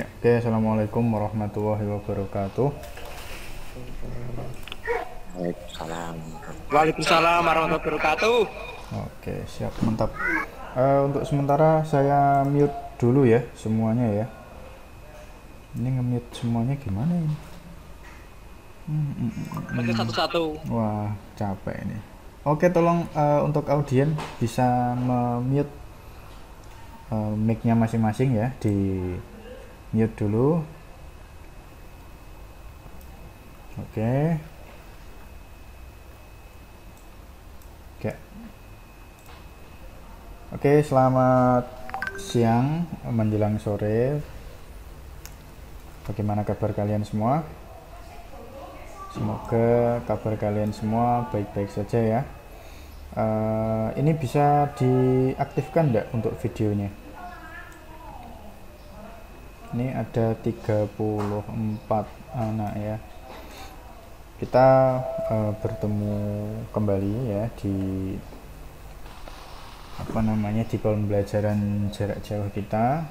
Ya, oke. Assalamualaikum warahmatullahi wabarakatuh. Waalaikumsalam. Waalaikumsalam warahmatullahi wabarakatuh. Oke, siap, mantap. Eh, untuk sementara saya mute dulu ya semuanya ya. Ini nge-mute semuanya gimana ini? Hmm, hmm, hmm, hmm. Satu-satu. Wah, capek ini. Oke, tolong eh, untuk audien bisa mute uh, mic-nya masing-masing ya, di mute dulu. Oke. Oke. Oke, selamat siang menjelang sore. Bagaimana kabar kalian semua? Semoga kabar kalian semua baik-baik saja ya. Uh, ini bisa diaktifkan enggak untuk videonya? Ini ada 34 anak ya. Kita uh, bertemu kembali ya di apa namanya di pembelajaran jarak jauh kita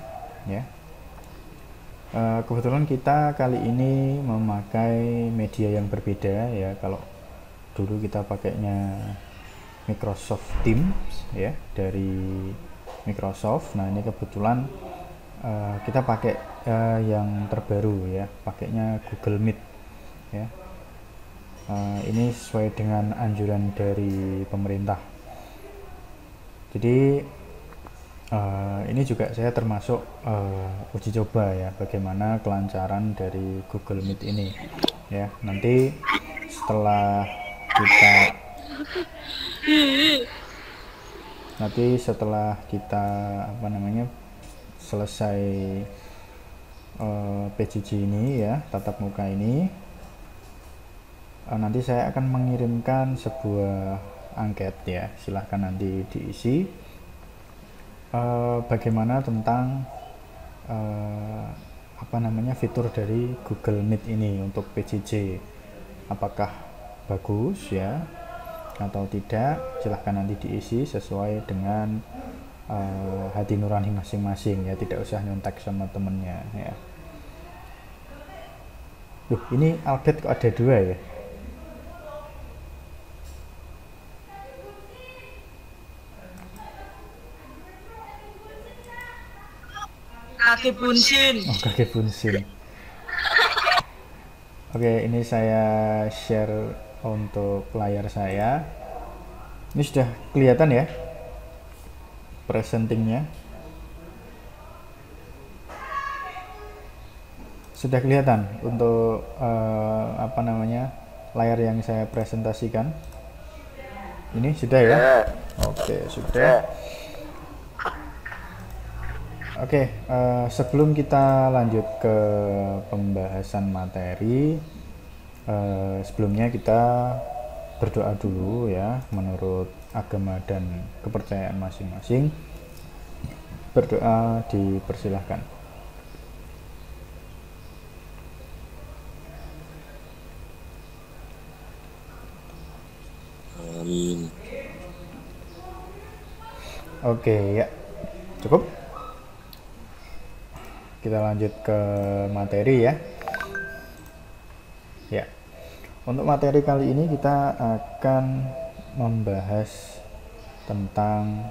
ya. Uh, kebetulan kita kali ini memakai media yang berbeda ya. Kalau dulu kita pakainya Microsoft Teams ya dari Microsoft. Nah ini kebetulan uh, kita pakai uh, yang terbaru ya, pakainya Google Meet ya. Uh, ini sesuai dengan anjuran dari pemerintah. Jadi uh, ini juga saya termasuk uh, uji coba ya bagaimana kelancaran dari Google Meet ini ya nanti setelah kita nanti setelah kita apa namanya selesai uh, PJJ ini ya tatap muka ini uh, nanti saya akan mengirimkan sebuah angket ya silahkan nanti diisi. Uh, bagaimana tentang uh, apa namanya fitur dari Google Meet ini untuk PJJ apakah bagus ya atau tidak? Silahkan nanti diisi sesuai dengan uh, hati nurani masing-masing ya tidak usah nyontek sama temennya ya Duh, ini Albert kok ada dua ya Kaki. Oh, kaki. Oke, ini saya share untuk layar saya. Ini sudah kelihatan ya presentingnya. Sudah kelihatan untuk uh, apa namanya layar yang saya presentasikan. Ini sudah ya? Oke, sudah. Oke, uh, sebelum kita lanjut ke pembahasan materi, uh, sebelumnya kita berdoa dulu ya, menurut agama dan kepercayaan masing-masing. Berdoa dipersilahkan. Amin. Oke, ya. Cukup? kita lanjut ke materi ya ya untuk materi kali ini kita akan membahas tentang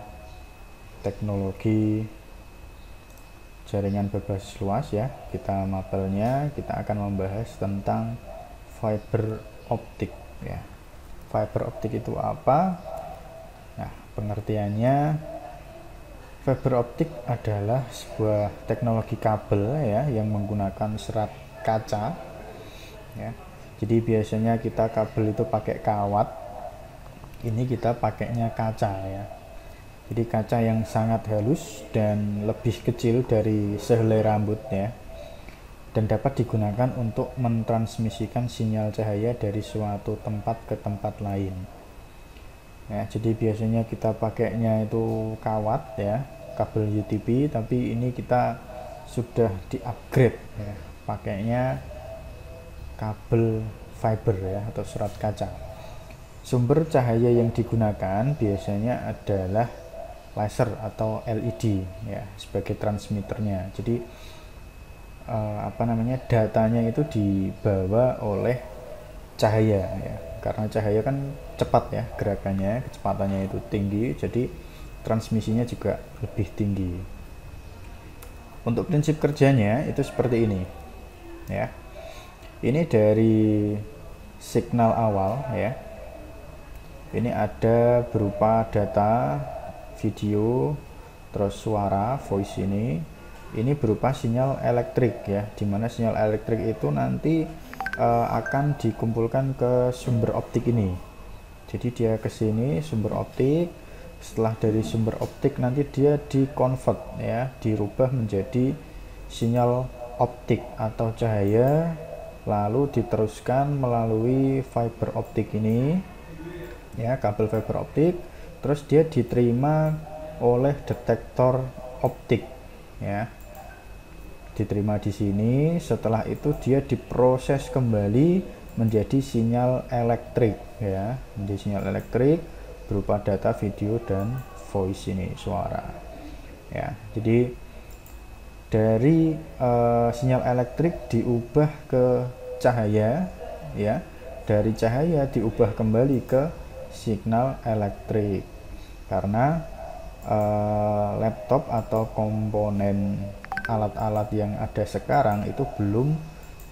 teknologi jaringan bebas luas ya kita mapelnya kita akan membahas tentang fiber optik ya fiber optik itu apa nah pengertiannya Fiber optik adalah sebuah teknologi kabel ya yang menggunakan serat kaca. Ya. Jadi biasanya kita kabel itu pakai kawat. Ini kita pakainya kaca ya. Jadi kaca yang sangat halus dan lebih kecil dari sehelai rambut ya. Dan dapat digunakan untuk mentransmisikan sinyal cahaya dari suatu tempat ke tempat lain. Ya, jadi biasanya kita pakainya itu kawat ya, kabel UTP tapi ini kita sudah di upgrade ya pakainya kabel fiber ya atau serat kaca sumber cahaya yang digunakan biasanya adalah laser atau LED ya sebagai transmitternya. Jadi eh, apa namanya datanya itu dibawa oleh cahaya ya. Karena cahaya kan cepat ya gerakannya kecepatannya itu tinggi jadi transmisinya juga lebih tinggi. Untuk prinsip kerjanya itu seperti ini ya. Ini dari signal awal ya ini ada berupa data video terus suara voice ini. Ini berupa sinyal elektrik ya di mana sinyal elektrik itu nanti uh, akan dikumpulkan ke sumber optik ini. Jadi dia ke sini sumber optik. Setelah dari sumber optik nanti dia di convert ya dirubah menjadi sinyal optik atau cahaya lalu diteruskan melalui fiber optik ini ya kabel fiber optik terus dia diterima oleh detektor optik ya. Diterima di sini setelah itu dia diproses kembali menjadi sinyal elektrik ya. Menjadi sinyal elektrik berupa data video dan voice ini suara ya. Jadi dari uh, sinyal elektrik diubah ke cahaya ya. Dari cahaya diubah kembali ke signal elektrik. Karena uh, laptop atau komponen alat-alat yang ada sekarang itu belum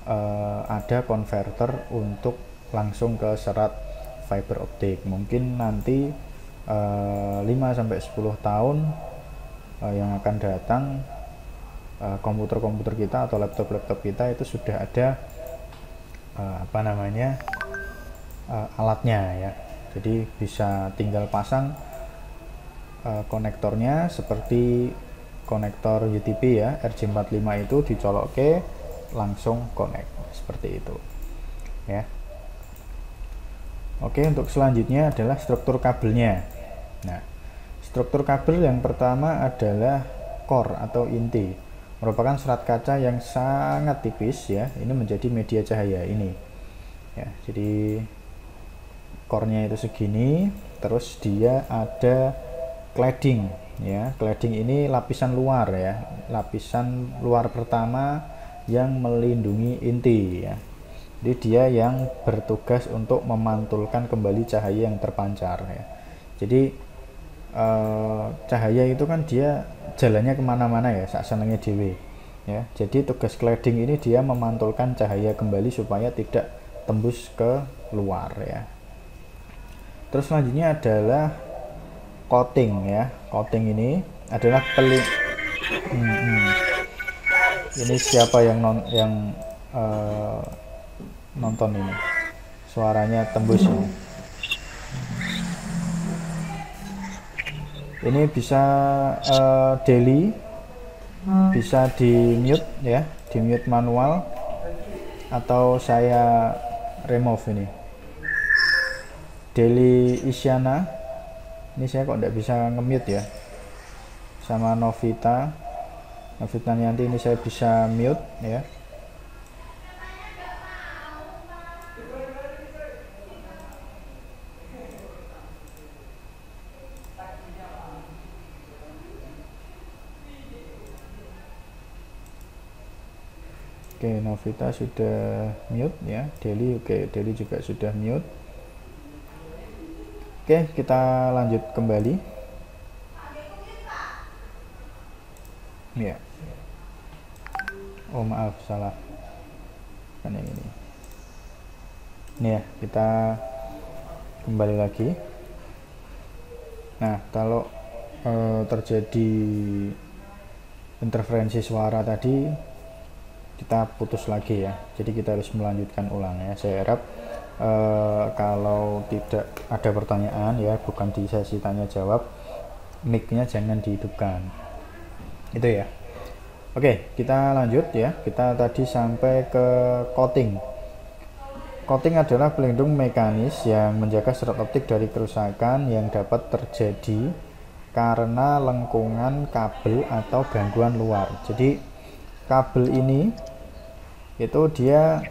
uh, ada konverter untuk langsung ke serat fiber optik. Mungkin nanti uh, 5 sampai 10 tahun uh, yang akan datang komputer-komputer uh, kita atau laptop-laptop kita itu sudah ada uh, apa namanya uh, alatnya ya jadi bisa tinggal pasang uh, konektornya seperti konektor UTP ya RJ45 itu dicolok ke langsung connect seperti itu ya. Oke untuk selanjutnya adalah struktur kabelnya. Nah struktur kabel yang pertama adalah core atau inti. Merupakan serat kaca yang sangat tipis ya ini menjadi media cahaya ini ya. Jadi core-nya itu segini terus dia ada cladding ya. Cladding ini lapisan luar ya. Lapisan luar pertama yang melindungi inti ya. Jadi dia yang bertugas untuk memantulkan kembali cahaya yang terpancar ya. Jadi eh, cahaya itu kan dia jalannya ke mana-mana ya saat senangnya dewe ya. Jadi tugas cladding ini dia memantulkan cahaya kembali supaya tidak tembus ke luar ya terus selanjutnya adalah coating ya. Coating ini adalah peli hmm, hmm. ini siapa yang non yang uh, nonton ini? Suaranya tembus ini. Ini bisa uh, daily bisa di mute ya di mute manual atau saya remove ini Deli Isyana ini saya kok tidak bisa nge-mute ya sama Novita Novita nanti ini saya bisa mute ya Oke, Novita sudah mute ya. Deli oke, Deli juga sudah mute. Oke, kita lanjut kembali. Ya. Oh, maaf, salah. Kan yang ini. Ini ya, kita kembali lagi. Nah, kalau eh, terjadi interferensi suara tadi kita putus lagi ya. Jadi kita harus melanjutkan ulang ya. Saya harap uh, kalau tidak ada pertanyaan ya bukan di sesi tanya jawab micnya jangan dihidupkan. Itu ya. Oke kita lanjut ya. Kita tadi sampai ke coating. Coating adalah pelindung mekanis yang menjaga serat optik dari kerusakan yang dapat terjadi karena lengkungan kabel atau gangguan luar. Jadi kabel ini itu dia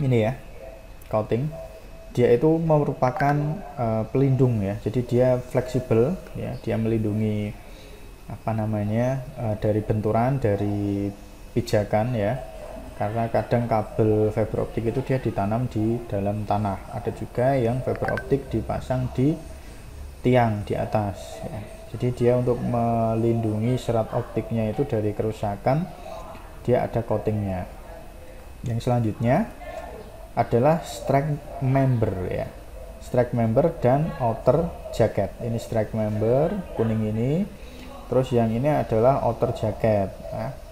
ini ya coating dia itu merupakan uh, pelindung ya. Jadi dia fleksibel ya dia melindungi apa namanya uh, dari benturan dari pijakan ya. Karena kadang kabel fiber optik itu dia ditanam di dalam tanah. Ada juga yang fiber optik dipasang di tiang di atas ya. jadi dia untuk melindungi serat optiknya itu dari kerusakan dia ada coatingnya. Yang selanjutnya adalah strike member ya strike member dan outer jacket ini strike member kuning ini terus yang ini adalah outer jacket ya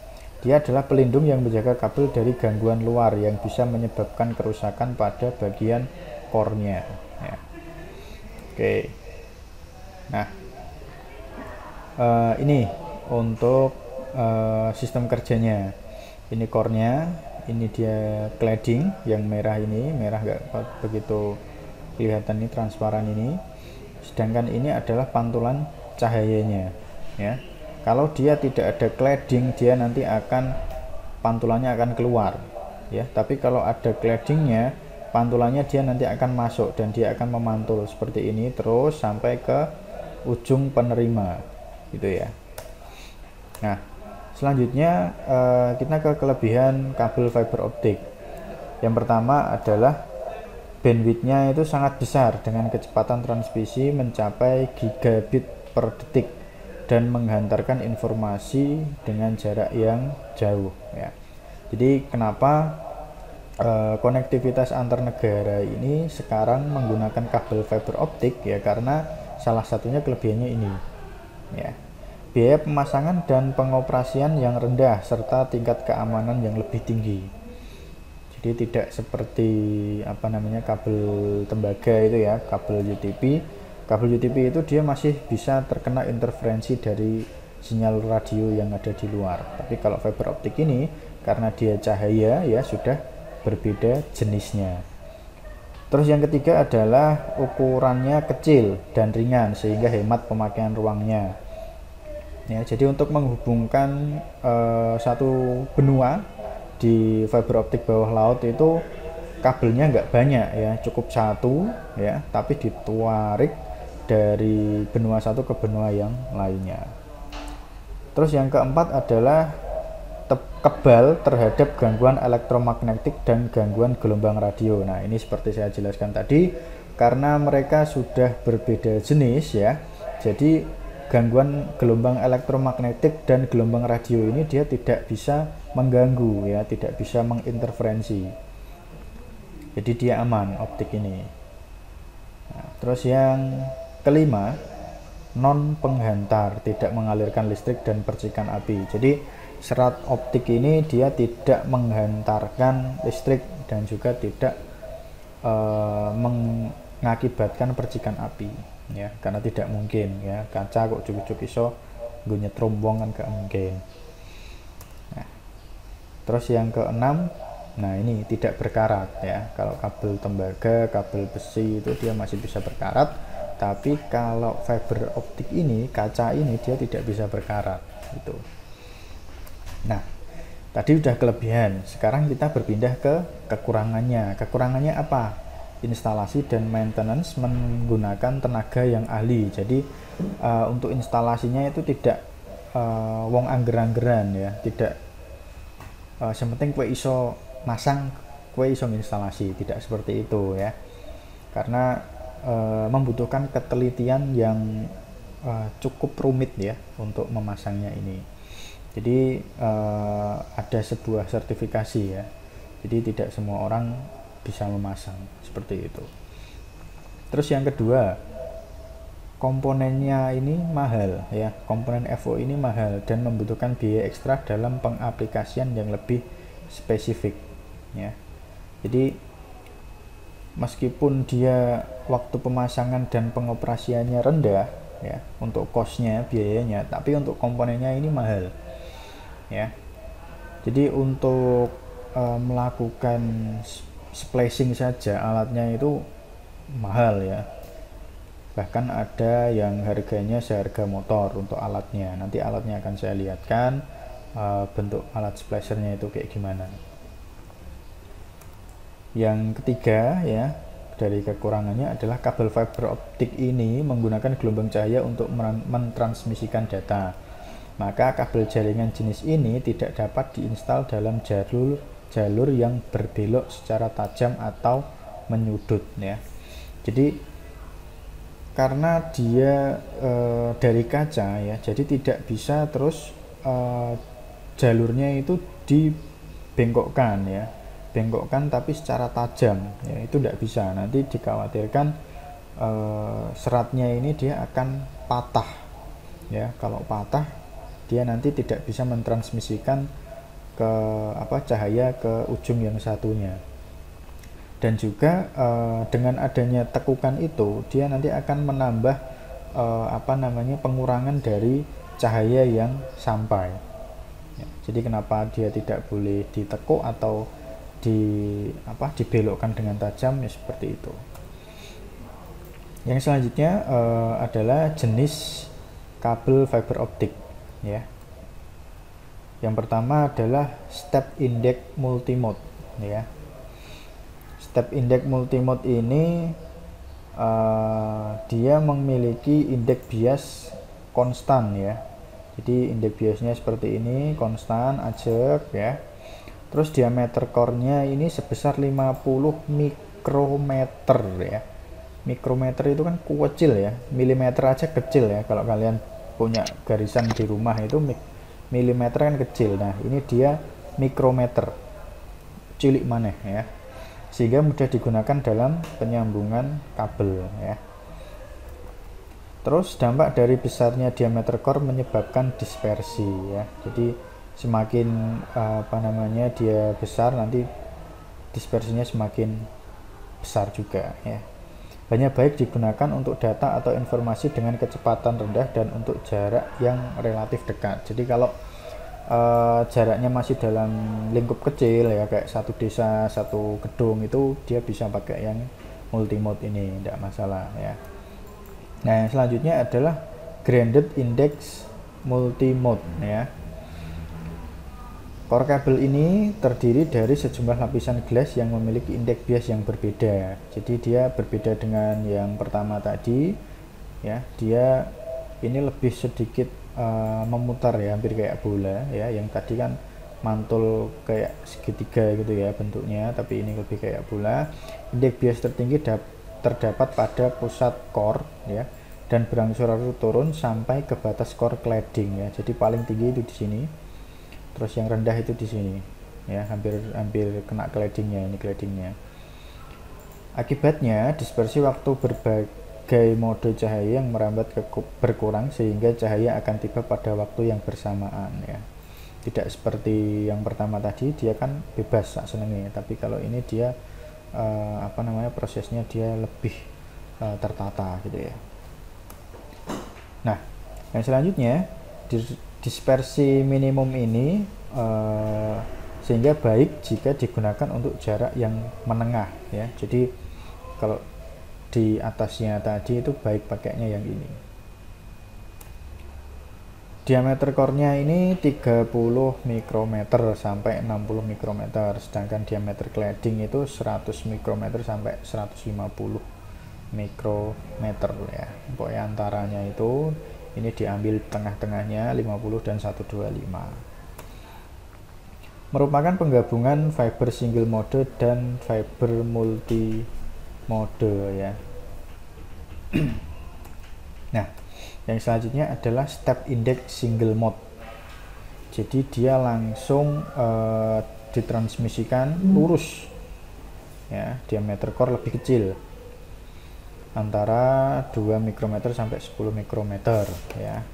dia adalah pelindung yang menjaga kabel dari gangguan luar yang bisa menyebabkan kerusakan pada bagian core-nya. Ya. Oke. Nah, uh, ini untuk uh, sistem kerjanya. Ini core-nya, ini dia cladding yang merah ini, merah nggak begitu kelihatan ini transparan ini. Sedangkan ini adalah pantulan cahayanya, ya. Kalau dia tidak ada cladding dia nanti akan pantulannya akan keluar ya. Tapi kalau ada claddingnya pantulannya dia nanti akan masuk dan dia akan memantul seperti ini terus sampai ke ujung penerima gitu ya. Nah selanjutnya eh, kita ke kelebihan kabel fiber optik yang pertama adalah bandwidthnya itu sangat besar dengan kecepatan transmisi mencapai gigabit per detik dan menghantarkan informasi dengan jarak yang jauh ya. Jadi kenapa e, konektivitas antar negara ini sekarang menggunakan kabel fiber optik ya karena salah satunya kelebihannya ini ya. Biaya pemasangan dan pengoperasian yang rendah serta tingkat keamanan yang lebih tinggi. Jadi tidak seperti apa namanya kabel tembaga itu ya, kabel UTP kabel UTP itu dia masih bisa terkena interferensi dari sinyal radio yang ada di luar. Tapi kalau fiber optik ini karena dia cahaya ya sudah berbeda jenisnya. Terus yang ketiga adalah ukurannya kecil dan ringan sehingga hemat pemakaian ruangnya. Ya, jadi untuk menghubungkan uh, satu benua di fiber optik bawah laut itu kabelnya nggak banyak ya, cukup satu ya, tapi dituarik dari benua satu ke benua yang lainnya. Terus yang keempat adalah kebal terhadap gangguan elektromagnetik dan gangguan gelombang radio. Nah, ini seperti saya jelaskan tadi karena mereka sudah berbeda jenis ya. Jadi gangguan gelombang elektromagnetik dan gelombang radio ini dia tidak bisa mengganggu ya, tidak bisa menginterferensi. Jadi dia aman optik ini. Nah, terus yang Kelima, non penghantar, tidak mengalirkan listrik dan percikan api. Jadi serat optik ini dia tidak menghantarkan listrik dan juga tidak uh, mengakibatkan percikan api ya karena tidak mungkin ya. Kaca kok cukup-cukup iso gue nyetrum wong kan gak mungkin. Nah, terus yang keenam nah ini tidak berkarat ya. Kalau kabel tembaga kabel besi itu dia masih bisa berkarat tapi kalau fiber optik ini kaca ini dia tidak bisa berkarat gitu. Nah tadi udah kelebihan. Sekarang kita berpindah ke kekurangannya. Kekurangannya apa instalasi dan maintenance menggunakan tenaga yang ahli jadi uh, untuk instalasinya itu tidak uh, wong angger-anggeran ya tidak uh, yang penting kue iso masang kue iso instalasi tidak seperti itu ya karena uh, membutuhkan ketelitian yang uh, cukup rumit ya untuk memasangnya ini. Jadi uh, ada sebuah sertifikasi ya. Jadi tidak semua orang bisa memasang seperti itu. Terus yang kedua, komponennya ini mahal ya. Komponen FO ini mahal dan membutuhkan biaya ekstra dalam pengaplikasian yang lebih spesifik ya. Jadi meskipun dia waktu pemasangan dan pengoperasiannya rendah ya untuk costnya biayanya tapi untuk komponennya ini mahal ya jadi untuk e, melakukan splicing saja alatnya itu mahal ya. Bahkan ada yang harganya seharga motor untuk alatnya. Nanti alatnya akan saya lihatkan e, bentuk alat splicernya itu kayak gimana. Yang ketiga ya dari kekurangannya adalah kabel fiber optik ini menggunakan gelombang cahaya untuk mentransmisikan data. maka kabel jaringan jenis ini tidak dapat diinstal dalam jalur jalur yang berbelok secara tajam atau menyudut ya. Jadi karena dia e, dari kaca ya, jadi tidak bisa terus e, jalurnya itu dibengkokkan ya, bengkokkan tapi secara tajam ya itu tidak bisa. Nanti dikhawatirkan e, seratnya ini dia akan patah ya. Kalau patah dia nanti tidak bisa mentransmisikan ke apa cahaya ke ujung yang satunya. Dan juga uh, dengan adanya tekukan itu dia nanti akan menambah uh, apa namanya pengurangan dari cahaya yang sampai. Ya, jadi kenapa dia tidak boleh ditekuk atau di apa dibelokkan dengan tajam ya seperti itu. Yang selanjutnya uh, adalah jenis kabel fiber optik ya yang pertama adalah step index multimode ya. Step index multimode ini uh, dia memiliki indeks bias konstan ya. Jadi indeks biasnya seperti ini konstan ajak ya. Terus diameter core-nya ini sebesar 50 mikrometer ya. Mikrometer itu kan kecil ya. Milimeter aja kecil ya. Kalau kalian punya garisan di rumah itu milimeter kan kecil. Nah ini dia mikrometer. Cilik mana ya. Sehingga mudah digunakan dalam penyambungan kabel ya. Terus dampak dari besarnya diameter core menyebabkan dispersi ya. Jadi semakin apa namanya dia besar nanti dispersinya semakin besar juga ya banyak baik digunakan untuk data atau informasi dengan kecepatan rendah dan untuk jarak yang relatif dekat. Jadi kalau uh, jaraknya masih dalam lingkup kecil ya kayak satu desa satu gedung itu dia bisa pakai yang multimode ini tidak masalah ya. Nah yang selanjutnya adalah grounded index multimode ya Core kabel ini terdiri dari sejumlah lapisan glass yang memiliki indeks bias yang berbeda. Jadi dia berbeda dengan yang pertama tadi, ya. Dia ini lebih sedikit uh, memutar ya hampir kayak bola ya yang tadi kan mantul kayak segitiga gitu ya bentuknya tapi ini lebih kayak bola indeks bias tertinggi terdapat pada pusat core ya dan berangsur turun sampai ke batas core cladding ya jadi paling tinggi itu di sini terus yang rendah itu di sini. Ya hampir hampir kena claddingnya ini claddingnya akibatnya dispersi waktu berbagai mode cahaya yang merambat ke berkurang sehingga cahaya akan tiba pada waktu yang bersamaan ya. Tidak seperti yang pertama tadi dia kan bebas sak senengnya tapi kalau ini dia uh, apa namanya prosesnya dia lebih uh, tertata gitu ya. Nah yang selanjutnya dispersi minimum ini uh, sehingga baik jika digunakan untuk jarak yang menengah ya. Jadi kalau di atasnya tadi itu baik pakainya yang ini. Diameter core-nya ini 30 mikrometer sampai 60 mikrometer sedangkan diameter cladding itu 100 mikrometer sampai 150 mikrometer ya. Pokoknya antaranya itu ini diambil tengah-tengahnya 50 dan 125 merupakan penggabungan fiber single mode dan fiber multi mode ya. Nah yang selanjutnya adalah step index single mode. Jadi dia langsung uh, ditransmisikan lurus ya. Diameter core lebih kecil antara 2 mikrometer sampai 10 mikrometer ya.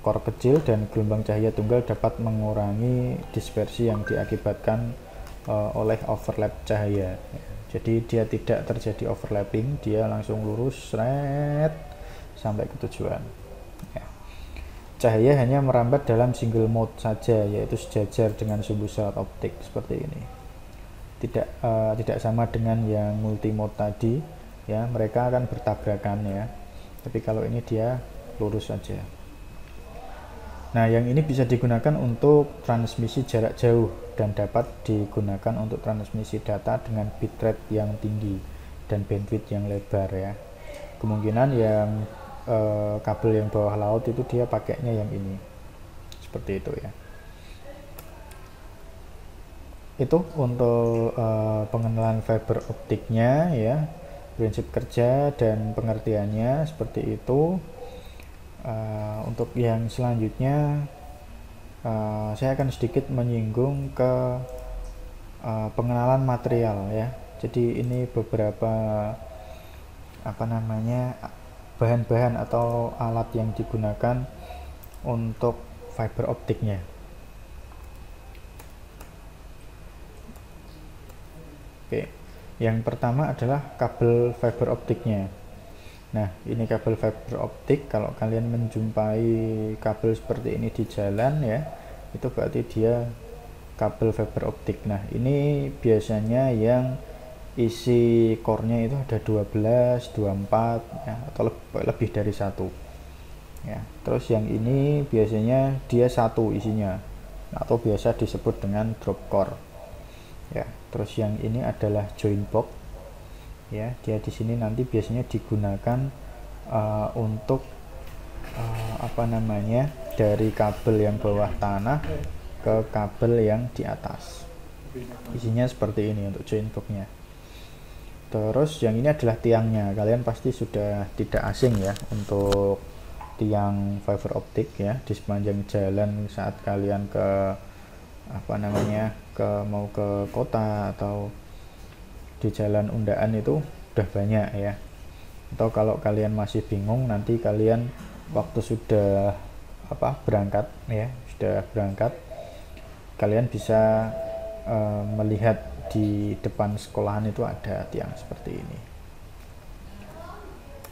Core kecil dan gelombang cahaya tunggal dapat mengurangi dispersi yang diakibatkan uh, oleh overlap cahaya. Ya jadi dia tidak terjadi overlapping dia langsung lurus red sampai ke tujuan ya. cahaya hanya merambat dalam single mode saja yaitu sejajar dengan sumbu serat optik seperti ini. Tidak uh, tidak sama dengan yang multi mode tadi ya mereka akan bertabrakan ya. Tapi kalau ini dia lurus saja. Nah yang ini bisa digunakan untuk transmisi jarak jauh dan dapat digunakan untuk transmisi data dengan bitrate yang tinggi dan bandwidth yang lebar ya. Kemungkinan yang e, kabel yang bawah laut itu dia pakainya yang ini. Seperti itu ya. Itu untuk uh, pengenalan fiber optiknya ya prinsip kerja dan pengertiannya seperti itu. Uh, untuk yang selanjutnya uh, saya akan sedikit menyinggung ke uh, pengenalan material ya. Jadi ini beberapa apa namanya bahan-bahan atau alat yang digunakan untuk fiber optiknya. Oke, yang pertama adalah kabel fiber optiknya. Nah, ini kabel fiber optik. Kalau kalian menjumpai kabel seperti ini di jalan ya, itu berarti dia kabel fiber optik. Nah, ini biasanya yang isi core-nya itu ada 12, 24 ya, atau lebih, lebih dari satu. Ya, terus yang ini biasanya dia satu isinya atau biasa disebut dengan drop core. Ya, terus yang ini adalah join box. Ya dia di sini nanti biasanya digunakan uh, untuk uh, apa namanya dari kabel yang bawah tanah ke kabel yang di atas. Isinya seperti ini untuk join boxnya. Terus yang ini adalah tiangnya. Kalian pasti sudah tidak asing ya untuk tiang fiber optik ya di sepanjang jalan saat kalian ke apa namanya ke mau ke kota atau di jalan undaan itu udah banyak ya. Atau kalau kalian masih bingung nanti kalian waktu sudah apa berangkat ya sudah berangkat kalian bisa uh, melihat di depan sekolahan itu ada tiang seperti ini.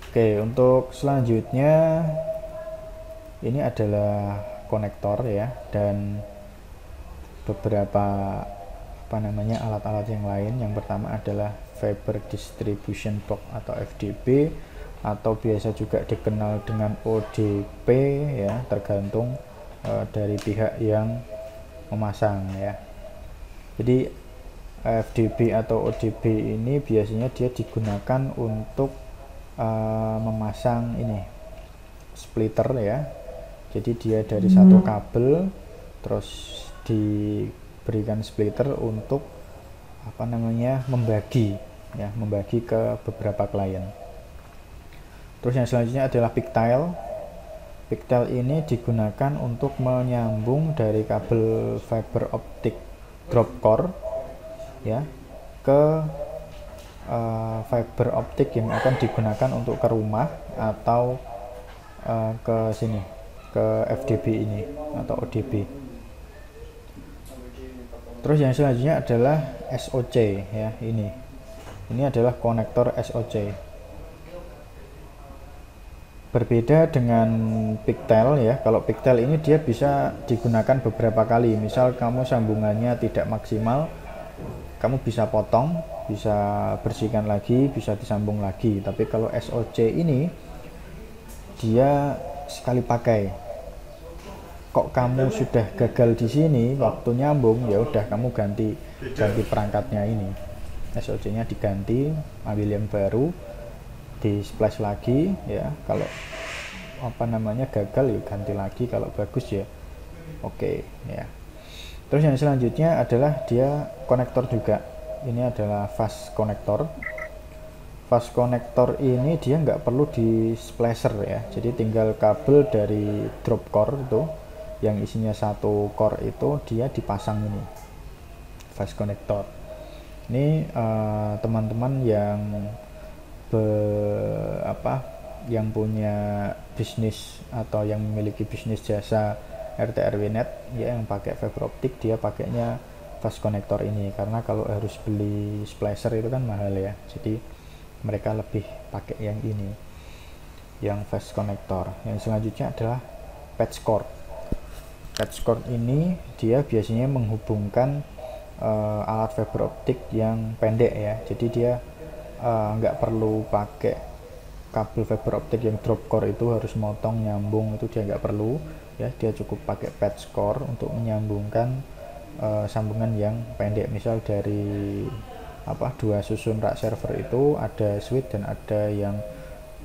Oke untuk selanjutnya ini adalah konektor ya dan beberapa apa namanya alat-alat yang lain. Yang pertama adalah fiber distribution box atau FDB atau biasa juga dikenal dengan ODP ya tergantung uh, dari pihak yang memasang ya. Jadi FDB atau ODB ini biasanya dia digunakan untuk uh, memasang ini splitter ya. Jadi dia dari satu hmm. kabel terus diberikan splitter untuk apa namanya membagi ya membagi ke beberapa klien. Terus yang selanjutnya adalah pigtail. Pigtail ini digunakan untuk menyambung dari kabel fiber optik drop core ya ke uh, fiber optik yang akan digunakan untuk ke rumah atau uh, ke sini ke FDB ini atau ODB terus yang selanjutnya adalah SOC ya ini. Ini adalah konektor SOC berbeda dengan pigtail ya. Kalau pigtail ini dia bisa digunakan beberapa kali. Misal kamu sambungannya tidak maksimal kamu bisa potong bisa bersihkan lagi bisa disambung lagi. Tapi kalau SOC ini dia sekali pakai kok kamu sudah gagal di sini waktu nyambung ya udah kamu ganti ganti perangkatnya ini. SOC nya diganti ambil yang baru di splash lagi ya. Kalau apa namanya gagal ya ganti lagi. Kalau bagus ya oke okay, ya. Terus yang selanjutnya adalah dia konektor juga. Ini adalah fast konektor. Fast konektor ini dia nggak perlu di splasher ya. Jadi tinggal kabel dari drop core itu yang isinya satu core itu dia dipasang ini fast connector. Ini eh, teman-teman uh, yang be, apa yang punya bisnis atau yang memiliki bisnis jasa RT RW net ya yang pakai fiber optik dia pakainya fast connector ini. Karena kalau harus beli splicer itu kan mahal ya jadi mereka lebih pakai yang ini yang fast connector. Yang selanjutnya adalah patch cord patch cord ini dia biasanya menghubungkan uh, alat fiber optik yang pendek ya. Jadi dia eh, nggak uh, perlu pakai kabel fiber optik yang drop core itu harus motong nyambung itu dia nggak perlu ya. Dia cukup pakai patch core untuk menyambungkan uh, sambungan yang pendek. Misal dari apa dua susun rak server itu ada switch dan ada yang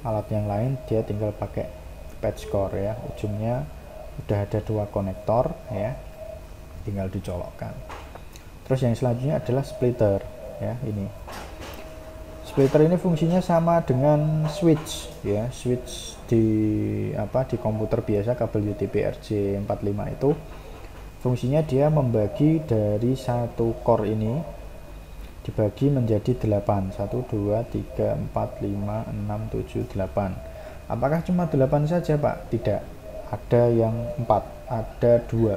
alat yang lain dia tinggal pakai patch core ya. Ujungnya udah ada dua konektor ya. Tinggal dicolokkan. Terus yang selanjutnya adalah splitter ya ini. Splitter ini fungsinya sama dengan switch ya. Switch di apa di komputer biasa kabel UTP RJ45 itu. Fungsinya dia membagi dari satu core ini dibagi menjadi 8 1 2 3 4 5 6 7 8 apakah cuma 8 saja Pak? Tidak ada yang 4 ada dua.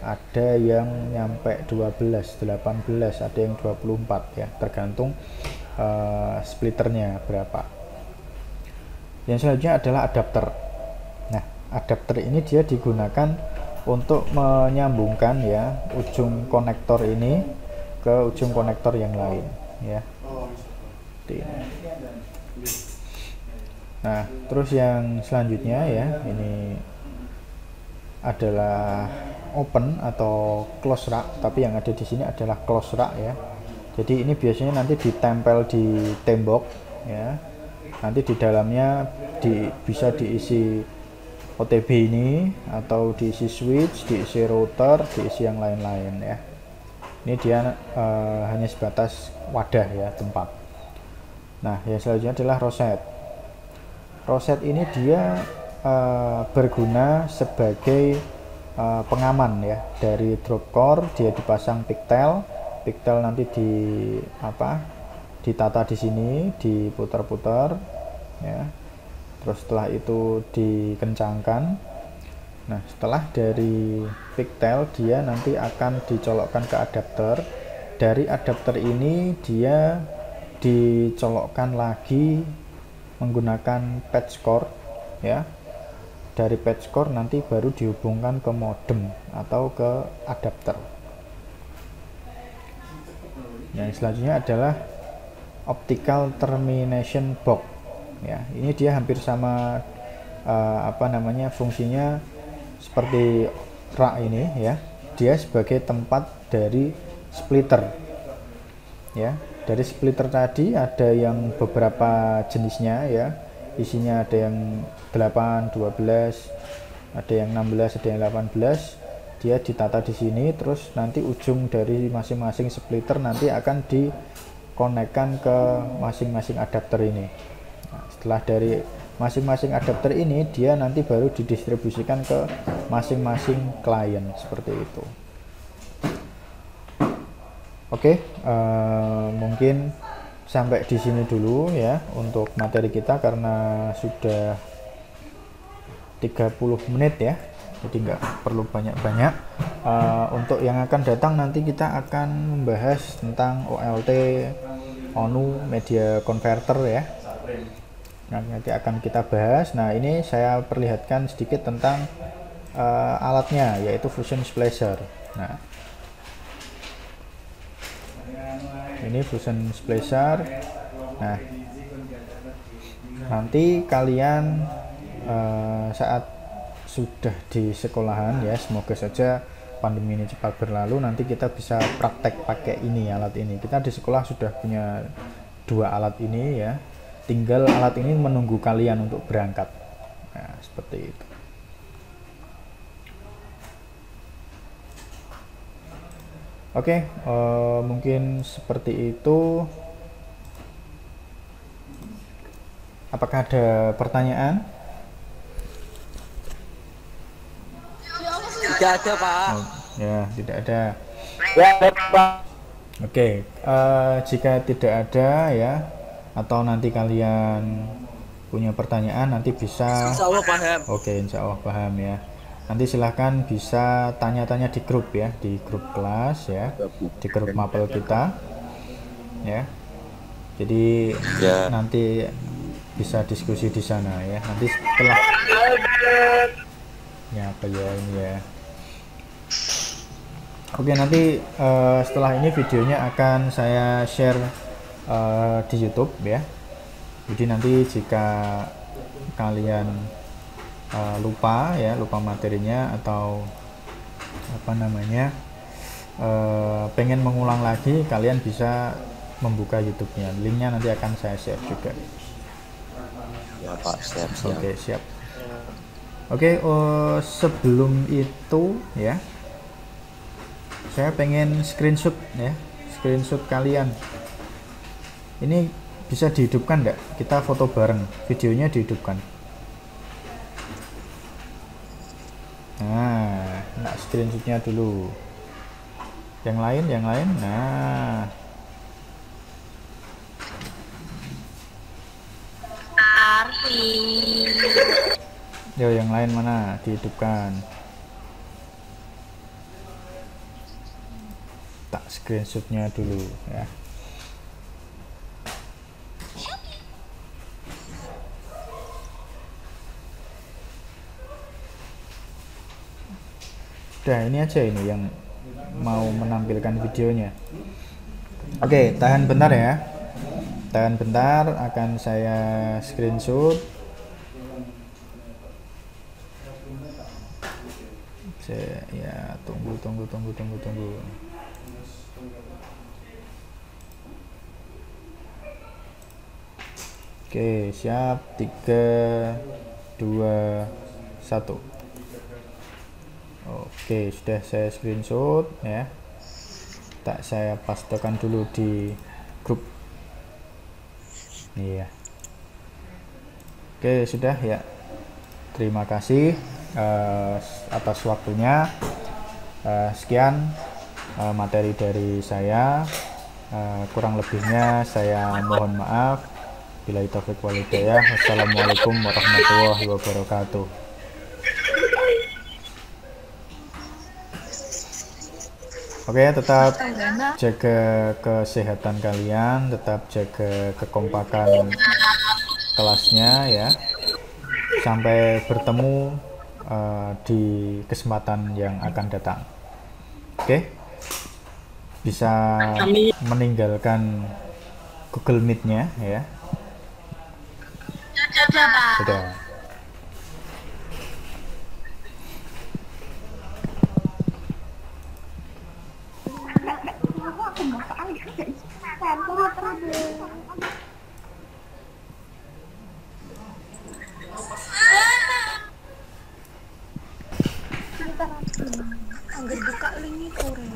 Ada yang nyampe 12 18 ada yang 24 ya. Tergantung uh, splitternya berapa. Yang selanjutnya adalah adapter. Nah adapter ini dia digunakan untuk menyambungkan ya ujung konektor ini ke ujung konektor yang lain ya. Nah terus yang selanjutnya ya ini adalah open atau close rack tapi yang ada di sini adalah close rack ya jadi ini biasanya nanti ditempel di tembok ya nanti di dalamnya di, bisa diisi OTB ini atau diisi switch, diisi router, diisi yang lain-lain ya. Ini dia uh, hanya sebatas wadah ya tempat. Nah yang selanjutnya adalah roset. Roset ini dia uh, berguna sebagai uh, pengaman ya dari drop core dia dipasang pigtail, pigtail nanti di apa ditata di sini diputar-putar ya. Terus setelah itu dikencangkan. Nah setelah dari pigtail dia nanti akan dicolokkan ke adapter. Dari adapter ini dia dicolokkan lagi menggunakan patch cord ya dari patch cord nanti baru dihubungkan ke modem atau ke adapter. Yang selanjutnya adalah optical termination box ya. Ini dia hampir sama uh, apa namanya fungsinya seperti rak ini ya. Dia sebagai tempat dari splitter ya. Dari splitter tadi ada yang beberapa jenisnya ya. Isinya ada yang 8 12 ada yang 16 ada yang 18 dia ditata di sini terus nanti ujung dari masing-masing splitter nanti akan dikonekkan ke masing-masing adapter ini. Setelah dari masing-masing adapter ini dia nanti baru didistribusikan ke masing-masing klien seperti itu. Oke uh, mungkin sampai di sini dulu ya untuk materi kita karena sudah 30 menit ya jadi nggak perlu banyak-banyak uh, untuk yang akan datang nanti kita akan membahas tentang OLT ONU media converter ya Nah, nanti akan kita bahas. Nah, ini saya perlihatkan sedikit tentang uh, alatnya, yaitu Fusion Splicer. Nah, ini Fusion Splicer. Nah, nanti kalian uh, saat sudah di sekolahan ya, semoga saja pandemi ini cepat berlalu. Nanti kita bisa praktek pakai ini alat ini. Kita di sekolah sudah punya dua alat ini ya tinggal alat ini menunggu kalian untuk berangkat nah, seperti itu oke uh, mungkin seperti itu apakah ada pertanyaan Tidak ada Pak. oh, ya tidak ada Ya, Pak. oke uh, jika tidak ada ya atau nanti kalian punya pertanyaan nanti bisa Insya Allah paham. oke insya Allah paham ya nanti silahkan bisa tanya-tanya di grup ya di grup kelas ya di grup mapel kita ya jadi Ya. nanti bisa diskusi di sana ya nanti setelah ya apa ya ini ya oke nanti eh, setelah ini videonya akan saya share eh, di YouTube ya. Jadi nanti jika kalian eh, lupa ya lupa materinya atau apa namanya eh, pengen mengulang lagi kalian bisa membuka YouTube-nya. Linknya nanti akan saya share juga. Ya Pak, siap siap. oke siap. Oke, oh, sebelum itu ya, saya pengen screenshot ya, screenshot kalian. Ini bisa dihidupkan enggak? Kita foto bareng, videonya dihidupkan. Nah, nak screenshotnya dulu. Yang lain, yang lain. Nah, Arfi. yo yang lain mana? Dihidupkan. Tak screenshotnya dulu ya. Udah ini aja ini yang mau menampilkan videonya. Oke, tahan bentar ya. Tahan bentar akan saya screenshot. Saya ya tunggu tunggu tunggu tunggu tunggu. Oke, siap. 3 2 1. Oke, sudah saya screenshot ya. Tak saya pastekan dulu di grup. Iya. Oke, sudah ya. Terima kasih eh, atas waktunya. Eh, sekian eh, materi dari saya. Eh, kurang lebihnya saya mohon maaf. Bila taufik wal hidayah. Wassalamualaikum warahmatullahi wabarakatuh. Oke, tetap jaga kesehatan kalian, tetap jaga kekompakan kelasnya ya. Sampai bertemu eh, di kesempatan yang akan datang. Oke. Bisa meninggalkan Google Meet-nya ya. Dadah. Dadah. Angger buka linknya.